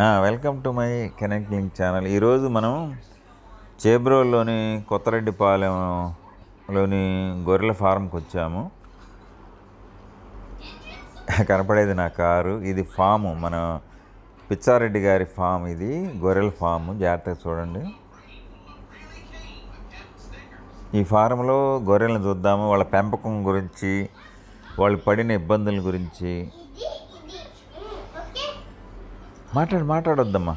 Welcome to my connect link channel. ఈరోజు మనం చేబ్రోల్లోని కొత్తరెడ్డిపాలెంలోని గొర్రెల ఫారంకి వచ్చాము. కనపడేది నా కారు. ఇది ఫాము మన పిచ్చారెడ్డి గారి ఫామ్ ఇది గొర్రెల ఫాము. జాగ్రత్తగా చూడండి. ఈ ఫారంలో గొర్రెలను చూద్దాము. వాళ్ళ పెంపకం గురించి వాళ్ళు పడిన ఇబ్బందుల గురించి మాట్లాడు మాట్లాడొద్దమ్మా.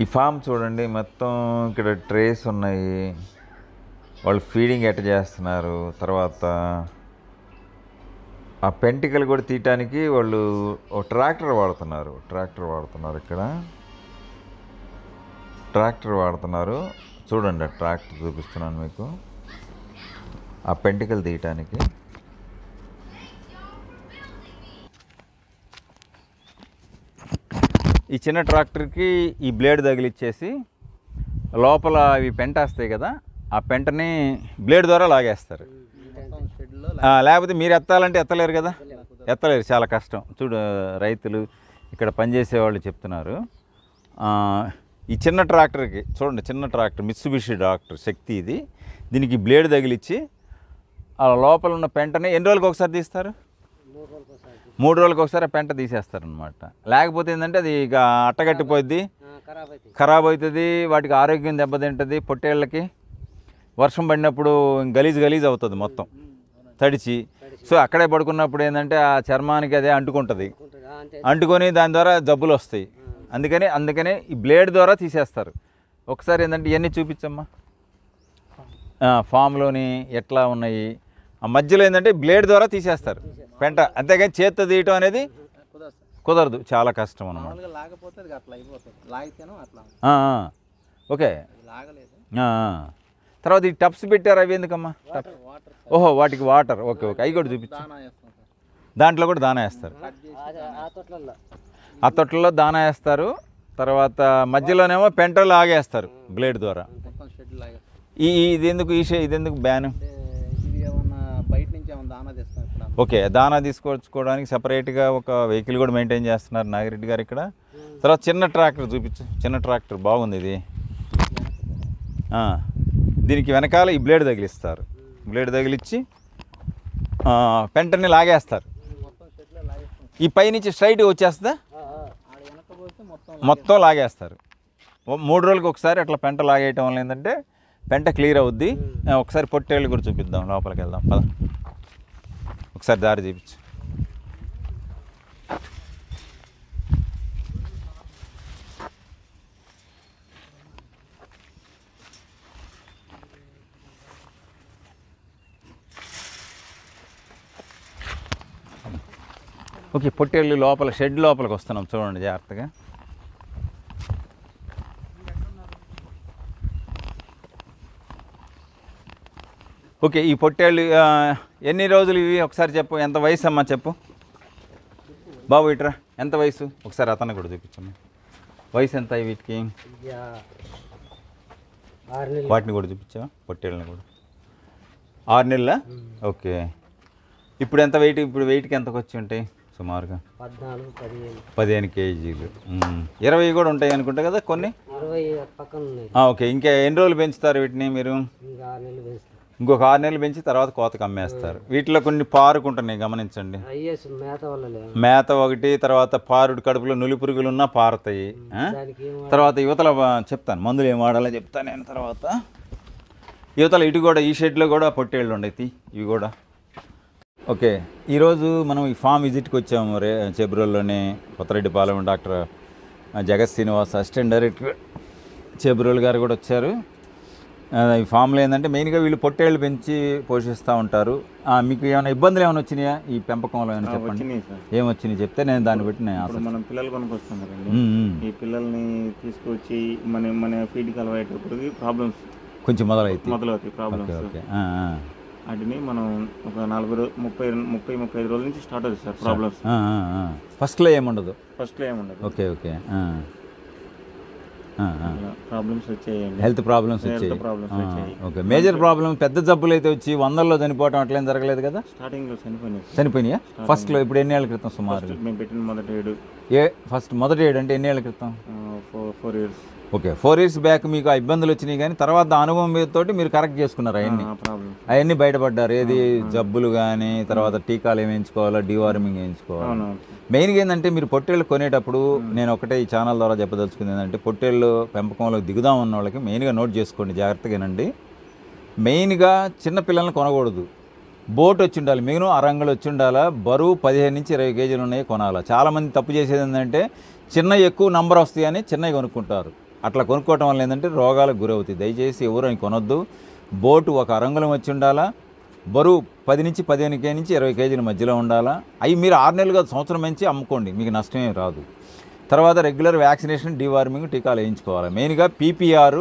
ఈ ఫామ్ చూడండి మొత్తం ఇక్కడ ట్రేస్ ఉన్నాయి. వాళ్ళు ఫీడింగ్ ఎట్ట చేస్తున్నారు తర్వాత ఆ పెంటికలు కూడా తీయటానికి వాళ్ళు ఓ ట్రాక్టర్ వాడుతున్నారు ట్రాక్టర్ వాడుతున్నారు ఇక్కడ. ట్రాక్టర్ వాడుతున్నారు. చూడండి ఆ ట్రాక్టర్ చూపిస్తున్నాను మీకు. ఆ పెంటికలు తీయటానికి. ఈ చిన్న ట్రాక్టర్కి ఈ బ్లేడ్ తగిలిచ్చేసి లోపల ఇవి పెంట వస్తాయి కదా ఆ పెంటని బ్లేడ్ ద్వారా లాగేస్తారు. లేకపోతే మీరు ఎత్తాలంటే ఎత్తలేరు కదా? ఎత్తలేరు చాలా కష్టం. చూడు రైతులు ఇక్కడ పనిచేసే వాళ్ళు చెప్తున్నారు ఈ చిన్న ట్రాక్టర్కి చూడండి చిన్న ట్రాక్టర్ మిత్సుబిషి ట్రాక్టర్ శక్తి ఇది. దీనికి బ్లేడ్ తగిలిచ్చి ఆ లోపల ఉన్న పెంటని ఎన్ని రోజులకు ఒకసారి తీస్తారు? మూడు రోజులకు ఒకసారి పెంట తీసేస్తారనమాట లేకపోతే ఏంటంటే అది ఇక అట్టగట్టిపోద్ది ఖరాబ్ అవుతుంది వాటికి ఆరోగ్యం దెబ్బతింటుంది పొట్టేళ్ళకి వర్షం పడినప్పుడు గలీజ్ గలీజ్ అవుతుంది మొత్తం. తడిచి. సో అక్కడే పడుకున్నప్పుడు ఏంటంటే ఆ చర్మానికి అదే అంటుకుంటుంది. అంటుకొని దాని ద్వారా జబ్బులు వస్తాయి. అందుకని అందుకనే ఈ బ్లేడ్ ద్వారా తీసేస్తారు. ఒకసారి ఏంటంటే ఇవన్నీ చూపించమ్మా. ఫామ్లోని ఎట్లా ఉన్నాయి ఆ మధ్యలో ఏంటంటే బ్లేడ్ ద్వారా తీసేస్తారు. పెంట. అంతేగాని చేత్తో తీయటం అనేది కుదరదు. చాలా కష్టం ఆ. ఓకే. తర్వాత ఈ టప్స్ పెట్టారు అవి ఎందుకమ్మా? ఓహో వాటికి వాటర్. Okay okay. అవి కూడా చూపించు. దానా వేస్తాం సార్. దాంట్లో కూడా దానా వేస్తారు. ఆ తోటలలో దానా వేస్తారు. తర్వాత మధ్యలోనేమో పెంటలు ఆగేస్తారు బ్లేడ్ ద్వారా. ఈ ఈ- ఇది ఎందుకు ఈ షే- ఇది ఎందుకు బ్యాన్ అంటే ఇది ఏమన్నా బయట నుంచి ఏమన్నా దానా తెస్తాం ఇప్పుడు అంతా. ఓకే దానా తీసుకొచ్చుకోవడానికి సపరేట్గా ఒక వెహికల్ కూడా మెయింటైన్ చేస్తున్నారు నాగిరెడ్డి గారు ఇక్కడ. తర్వాత చిన్న ట్రాక్టర్ చూపించు చిన్న ట్రాక్టర్ బాగుంది ఇది. దీనికి వెనకాల ఈ బ్లేడ్ తగిలిస్తారు. బ్లేడ్ తగిలిచ్చి పెంటని లాగేస్తారు. ఈ పైనుంచి స్ట్రైట్ వచ్చేస్తుందా? మొత్తం లాగేస్తారు. మూడు రోజులకు ఒకసారి అట్లా పెంట లాగేయటం వల్ల ఏంటంటే పెంట క్లియర్ అవుద్ది. ఒకసారి పొట్టేళ్ళు కూడా చూపిద్దాం లోపలికి వెళ్దాం పద. ఒకసారి దారి చూపించు. ఓకే పొట్టేళ్ళు లోపల షెడ్ లోపలికి వస్తున్నాం చూడండి జాగ్రత్తగా. ఓకే ఈ పొట్టేళ్ళు ఎన్ని రోజులు ఇవి? ఒకసారి చెప్పు. ఎంత వయసు అమ్మా చెప్పు. బాబు ఇట్రా. ఎంత వయసు? ఒకసారి అతను కూడా చూపించమ్మా. వయసు ఎంత వీటికి? వాటిని కూడా చూపించావా? పొట్టేళ్ళని కూడా. ఆరు నెలల? ఓకే. ఇప్పుడు ఎంత వెయిట్? ఇప్పుడు వెయిట్కి ఎంతకు వచ్చి ఉంటాయి? సుమారుగా? పదిహేను. కేజీలు. ఇరవై కూడా ఉంటాయి అనుకుంటా కదా కొన్ని? ఓకే. ఇంకా ఎన్ని రోజులు పెంచుతారు వీటిని మీరు? ఇంకొక ఆరు నెలలు పెంచి తర్వాత కోతకు అమ్మేస్తారు. వీటిలో కొన్ని పారుకుంటున్నాయి గమనించండి. మేత ఒకటి తర్వాత పారుడు కడుపులో నులి పురుగులు ఉన్నా పారుతాయి. తర్వాత యువతల చెప్తాను. మందులు ఏం వాడాలో చెప్తాను నేను తర్వాత. యువతల ఇటు కూడా ఈ షెడ్లో కూడా పొట్టేళ్ళు ఉండేవి ఇవి కూడా. ఓకే ఈరోజు మనం ఈ ఫామ్ విజిట్కి వచ్చాము రే చేబ్రోల్లోని కొత్తరెడ్డిపాలెం డాక్టర్ జగత్ శ్రీనివాస్ అసిస్టెంట్ డైరెక్టర్ చేబ్రోల్ గారు కూడా వచ్చారు. ఫామ్లో ఏంటంటే మెయిన్గా వీళ్ళు పొట్టేళ్ళు పెంచి పోషిస్తూ ఉంటారు. మీకు ఏమైనా ఇబ్బందులు ఏమైనా వచ్చినాయా? ఈ పెంపకంలో ఏమైనా చెప్పండి. వచ్చినాయి సార్. ఏం వచ్చినాయి చెప్తే నేను దాన్ని బట్టి నేను మనం పిల్లలు కొనుక్కొస్తాం కదండి. ఈ పిల్లల్ని తీసుకొచ్చి మన మన ఫీడ్కి అలవాటప్పటికి ప్రాబ్లమ్స్ కొంచెం మొదలైతే మొదలవుతాయి ప్రాబ్లమ్స్. వాటిని మనం ఒక నలభై రోజు ముప్పై ముప్పై ముప్పై ఐదు రోజుల నుంచి స్టార్ట్ అవుతుంది సార్ ప్రాబ్లమ్స్. ఫస్ట్లో ఏముండదు? ఫస్ట్లో ఏముండదు. Okay okay. ప్రాబ్లమ్స్ వచ్చాయండి. హెల్త్ ప్రాబ్లమ్స్ వచ్చాయి. problems ఆ, వచ్చాయి. ఓకే. మేజర్ ప్రాబ్లం పెద్ద జబ్బులు అయితే వచ్చి వందల్లో చనిపోవటం అట్లేం జరగలేదు కదా? స్టార్టింగ్లో చనిపోయినాయి. చనిపోయినాయా? ఫస్ట్లో ఇప్పుడు ఎన్ని ఏళ్ళ క్రితం సుమారు? మేము పెట్టిన మొదటి ఏడు. ఏ ఫస్ట్ మొదటి ఏడు అంటే ఎన్ని ఏళ్ళ క్రితం? Four years okay. Four years back మీకు ఆ ఇబ్బందులు వచ్చినాయి కానీ తర్వాత అనుభవం మీద తోటి మీరు కరెక్ట్ చేసుకున్నారు అవన్నీ. అవన్నీ బయటపడ్డారు. ఏది జబ్బులు కానీ తర్వాత టీకాలు ఏమి వేయించుకోవాలా డివార్మింగ్ వేయించుకోవాలి? మెయిన్గా ఏంటంటే మీరు పొట్టేళ్ళు కొనేటప్పుడు నేను ఒకటే ఈ ఛానల్ ద్వారా చెప్పదలుచుకుంది ఏంటంటే పొట్టేళ్ళు పెంపకంలో దిగుదాం ఉన్న వాళ్ళకి మెయిన్గా నోట్ చేసుకోండి జాగ్రత్తగానండి. మెయిన్గా చిన్న పిల్లల్ని కొనకూడదు. బోట్ వచ్చి ఉండాలి మిగును అరంగులు వచ్చి ఉండాలా బరువు పదిహేను నుంచి ఇరవై కేజీలు ఉన్నాయి కొనాలి. చాలామంది తప్పు చేసేది ఏంటంటే చిన్న ఎక్కువ నంబర్ వస్తాయని చిన్నవి కొనుక్కుంటారు. అట్లా కొనుక్కోవటం వల్ల ఏంటంటే రోగాలకు గురవుతాయి. దయచేసి ఎవరు అని కొనొద్దు. బోటు ఒక అరంగులం వచ్చి ఉండాలా బరువు పది నుంచి పదిహేను కేజీ నుంచి ఇరవై కేజీల మధ్యలో ఉండాలా. అవి మీరు ఆరు నెలలుగా సంవత్సరం నుంచి అమ్ముకోండి మీకు నష్టమేం రాదు. తర్వాత రెగ్యులర్ వ్యాక్సినేషన్ డివార్మింగ్ టీకాలు వేయించుకోవాలి. మెయిన్గా పీపీఆర్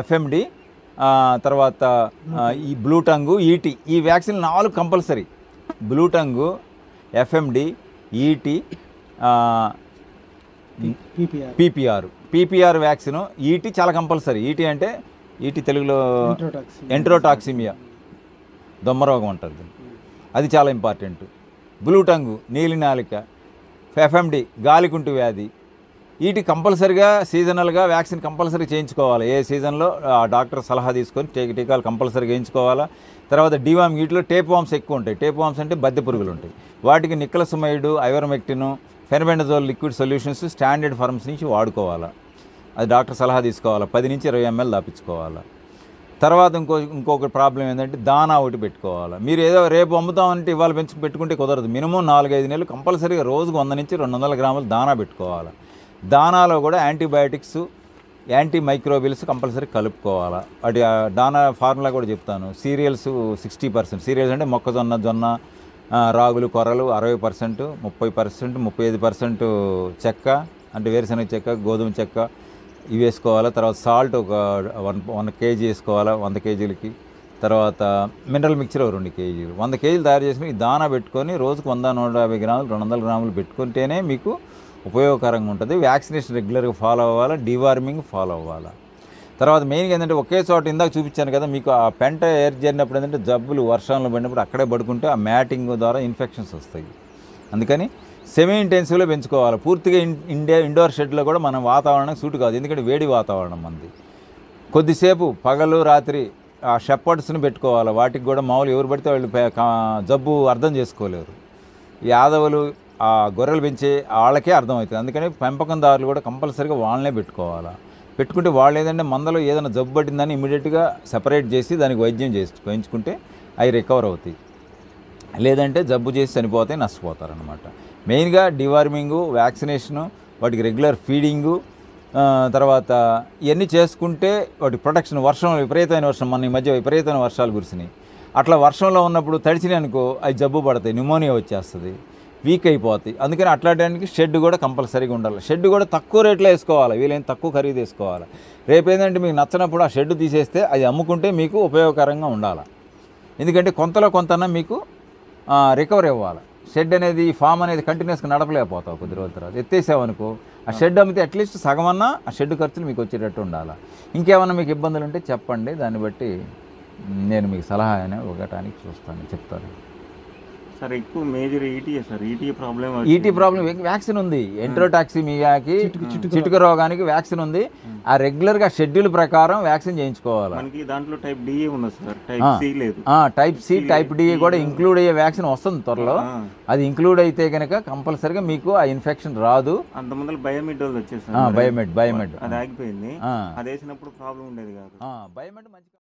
ఎఫ్ఎండి తర్వాత ఈ బ్లూ టంగు ఈటీ. ఈ వ్యాక్సిన్ నాలుగు compulsory. Blue tongue FMD ET PPR. PPR. Vaccine ET చాలా కంపల్సరీ. ఈటీ అంటే ఈటీ తెలుగులో ఎంట్రోటాక్సిమియా. దొమ్మరోగం ఉంటుంది అది చాలా ఇంపార్టెంట్. బ్లూ టంగు నీలి నాలిక ఎఫ్ఎండి గాలికుంటు వ్యాధి. వీటి కంపల్సరిగా సీజనల్గా వ్యాక్సిన్ కంపల్సరీ చేయించుకోవాలి. ఏ సీజన్లో ఆ డాక్టర్ సలహా తీసుకొని టీ- టీకాలు కంపల్సరీగా వేయించుకోవాలా తర్వాత డివామ్ వీటిలో టేప్ వామ్స్ ఎక్కువ ఉంటాయి. టేప్ వామ్స్ అంటే బద్దె పురుగులు ఉంటాయి. వాటికి niclosamide ivermectin fenbendazole liquid solutions standard forms నుంచి వాడుకోవాలా. అది డాక్టర్ సలహా తీసుకోవాలా. పది నుంచి ఇరవై ఎంఎల్ దాపించుకోవాలా. తర్వాత ఇంకో ఇంకొక ప్రాబ్లం ఏంటంటే దానా ఒకటి పెట్టుకోవాలి. మీరు ఏదో రేపు అమ్ముతామంటే ఇవాళ పెంచి పెట్టుకుంటే కుదరదు. మినిమం నాలుగైదు నెలలు కంపల్సరీగా రోజుకు వంద నుంచి రెండు వందల గ్రాములు దానా పెట్టుకోవాలి. దానాలో కూడా యాంటీబయాటిక్స్ యాంటీ మైక్రోబిల్స్ కంపల్సరీ కలుపుకోవాలి. వాటి ఆ దానా ఫార్ములా కూడా చెప్తాను. Serials sixty percent. సీరియల్స్ అంటే మొక్కజొన్న జొన్న రాగులు కొర్రలు అరవై పర్సెంట్ ముప్పై పర్సెంట్ ముప్పై ఐదు పర్సెంట్ చెక్క అంటే వేరుశనగ చెక్క గోధుమ చెక్క ఇవి వేసుకోవాలి? తర్వాత సాల్ట్ ఒక వన్ వన్ కేజీ వేసుకోవాలి? వంద కేజీలకి. తర్వాత మినరల్ మిక్చర్ ఒక రెండు కేజీలు. వంద కేజీలు తయారు చేసుకుని దానా పెట్టుకొని రోజుకు వంద నూట యాభై గ్రాములు రెండు వందల గ్రాములు పెట్టుకుంటేనే మీకు ఉపయోగకరంగా ఉంటుంది. వ్యాక్సినేషన్ రెగ్యులర్గా ఫాలో అవ్వాలి? డివార్మింగ్ ఫాలో అవ్వాలి? తర్వాత మెయిన్గా ఏంటంటే ఒకే చోట ఇందాక చూపించాను కదా మీకు ఆ పెంట ఎయిర్ చేరినప్పుడు ఏంటంటే జబ్బులు వర్షంలో పడినప్పుడు అక్కడే పడుకుంటే ఆ మ్యాటింగ్ ద్వారా ఇన్ఫెక్షన్స్ వస్తాయి. అందుకని సెమీ ఇంటెన్సివ్లో పెంచుకోవాలి. పూర్తిగా ఇన్ ఇండియా ఇండోర్ షెడ్లో కూడా మనం వాతావరణం సూట్ కాదు. ఎందుకంటే వేడి వాతావరణం మంది కొద్దిసేపు పగలు రాత్రి ఆ షెపర్డ్స్ని పెట్టుకోవాలి. వాటికి కూడా మామూలు ఎవరు పడితే వాళ్ళు జబ్బు అర్థం చేసుకోలేరు. యాదవులు ఆ గొర్రెలు పెంచే వాళ్ళకే అర్థమవుతుంది. అందుకని పెంపకందారులు కూడా కంపల్సరీగా వాళ్ళనే పెట్టుకోవాలి. పెట్టుకుంటే వాళ్ళు ఏదంటే మందలో ఏదైనా జబ్బు పట్టిందని ఇమీడియట్గా సెపరేట్ చేసి దానికి వైద్యం చేసి పెంచుకుంటే అవి రికవర్ అవుతాయి. లేదంటే జబ్బు చేసి చనిపోతే నష్టపోతారనమాట మెయిన్గా డివార్మింగు వ్యాక్సినేషను వాటికి రెగ్యులర్ ఫీడింగు తర్వాత ఇవన్నీ చేసుకుంటే వాటి ప్రొటెక్షన్ వర్షం విపరీతమైన వర్షం మన ఈ మధ్య విపరీతమైన వర్షాలు కురిసినాయి. అట్లా వర్షంలో ఉన్నప్పుడు తడిచినాయి అనుకో అవి జబ్బు పడతాయి న్యూమోనియా వచ్చేస్తుంది వీక్ అయిపోతాయి. అందుకని అట్లాంటి షెడ్ కూడా కంపల్సరీగా ఉండాలి. షెడ్ కూడా తక్కువ రేట్లో వేసుకోవాలి వీలైన తక్కువ ఖరీదు వేసుకోవాలి. రేపు ఏంటంటే మీకు నచ్చినప్పుడు ఆ షెడ్ తీసేస్తే అది అమ్ముకుంటే మీకు ఉపయోగకరంగా ఉండాలి. ఎందుకంటే కొంతలో కొంతన మీకు రికవర్ ఇవ్వాలి షెడ్ అనేది ఫామ్ అనేది కంటిన్యూస్గా నడపలేకపోతావు కొద్ది రోజుల తర్వాత. ఎత్తేసావనుకో ఆ షెడ్ అమ్మితే అట్లీస్ట్ సగమన్నా ఆ షెడ్ ఖర్చులు మీకు వచ్చేటట్టు ఉండాలి? ఇంకేమన్నా మీకు ఇబ్బందులు ఉంటే చెప్పండి. దాన్ని బట్టి నేను మీకు సలహా అనేది ఇవ్వటానికి చూస్తాను. చెప్తాను. సార్ ఎక్కువ major ETA sir. ETA problem ET problem vaccine ఉంది. ఎంట్రోటాక్సిమియాకి చిటుక రోగానికి వ్యాక్సిన్ ఉంది. ఆ రెగ్యులర్గా షెడ్యూల్ ప్రకారం వ్యాక్సిన్ చేయించుకోవాలి? మనకి దాంట్లో టైప్ డిఏ ఉంది సార్. టైప్ సి లేదు. టైప్ సి టైప్ డి కూడా ఇంక్లూడ్ అయ్యే వ్యాక్సిన్ వస్తుంది త్వరలో. అది ఇంక్లూడ్ అయితే కనుక కంపల్సరీగా మీకు ఆ ఇన్ఫెక్షన్ రాదు. అంత ముందర బయోమెడ్ వచ్చేసారు బయోమెడ్ బయోమెడ్ అది ఆగిపోయింది. ఆ. అది వేసినప్పుడు ప్రాబ్లం ఉండేది కాదు. బయోమెడ్ మంచి